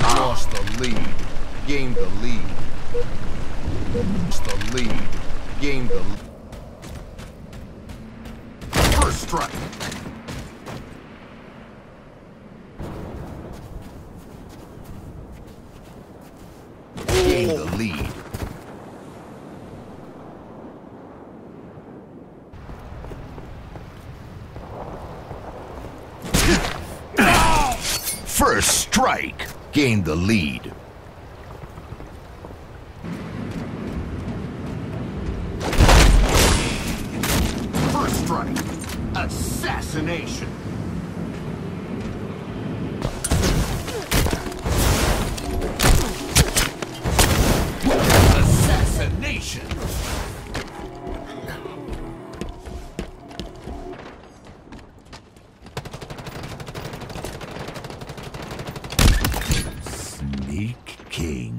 Lost the lead, gained the lead. Lost the lead, gained the lead. First strike. Gained the lead. First strike. Gained the lead. First strike. Assassination. king.